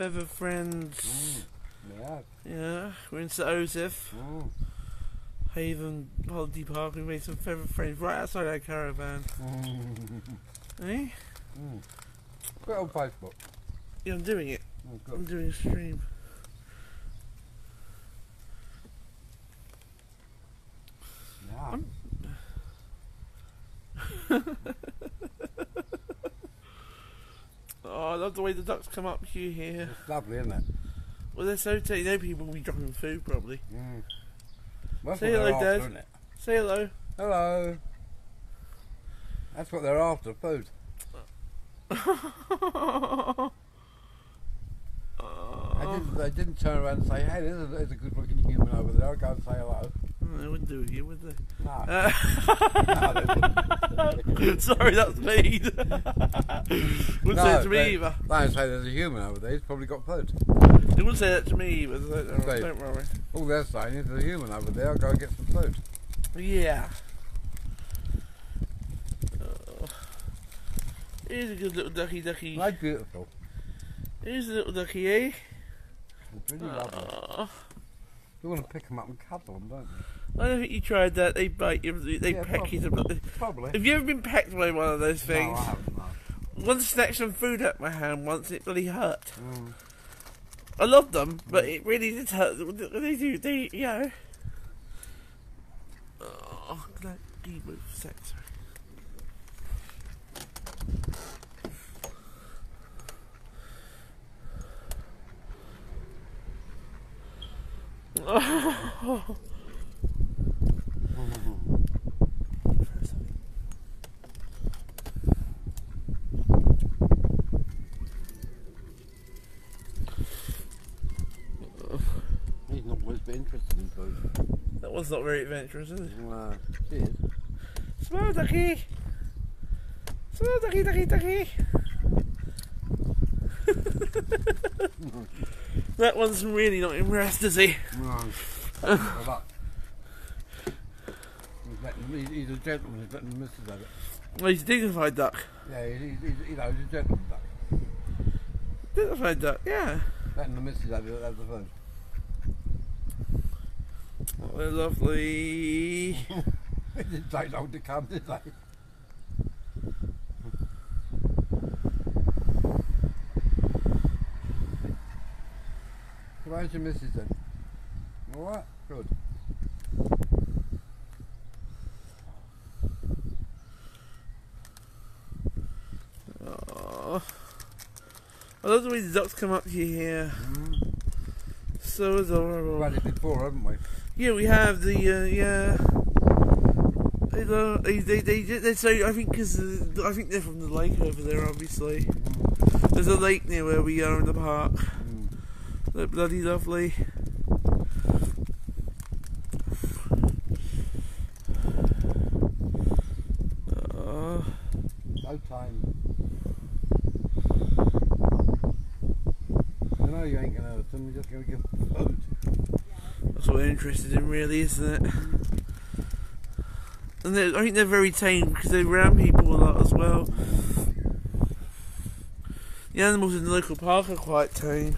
Feather Friends. Yeah. Yeah, we're in St Osyth, Mm. Haven Holiday Park. We made some Feather Friends right outside our caravan. Mm. Eh? Mm. Put on Facebook. Yeah, I'm doing it. Oh, I'm doing a stream. Yeah. I'm- Oh, I love the way the ducks come up to you here. It's lovely, isn't it? Well, they're so you know people will be dropping food probably. Mm. That's Say what they're hello, after, Dad. it? Say hello. Hello. That's what they're after, food. I didn't, they didn't turn around and say, hey, there's a, there's a good looking human over there. I'll go and say hello. Oh, they wouldn't do it here, would they? No. Uh, no, they sorry, that's me. wouldn't say it to me they, either. They don't say there's a human over there. He's probably got food. They wouldn't say that to me either. Don't, don't, don't worry. All they're saying is there's a human over there. I'll go and get some food. Yeah. Oh. Here's a good little ducky ducky. They're beautiful. Here's a little ducky, eh? Really lovely. Oh. You want to pick them up and cuddle them, don't you? I don't think you tried that. They bite you. They Yeah, peck you. probably. To, Probably. have you ever been pecked by one of those No, things? I haven't. No. One snatched some food out my hand once. It really hurt. Mm. I love them, but it really did hurt. They do. They, you know. Oh, can I eat with sex? Oh. He's not always been interested in food. That one's not very adventurous, is it? She is. Smile, ducky. Smile, ducky, ducky, ducky. that one's really not impressed, is he? No. He's, letting, he's, he's a gentleman. He's letting the missus have it. Well, he's a dignified duck. Yeah, he's, he's, he's, you know, he's a gentleman. Duck. Dignified duck, yeah. Letting the missus have, it, have the food. Oh, they're lovely. It didn't take long to come, did they? Where's your missus then? Alright, good. Oh. I love the way the ducks come up to you here. Mm. So adorable. We've had it before, haven't we? Yeah, we have the uh, yeah. They, they, they, they, so I think because I think they're from the lake over there. Obviously, there's a lake near where we are in the park. Mm. They're bloody lovely. No time. I know you ain't gonna you're just gonna them food. We're interested in, really, isn't it? And I think they're very tame because they're around people a lot as well. The animals in the local park are quite tame.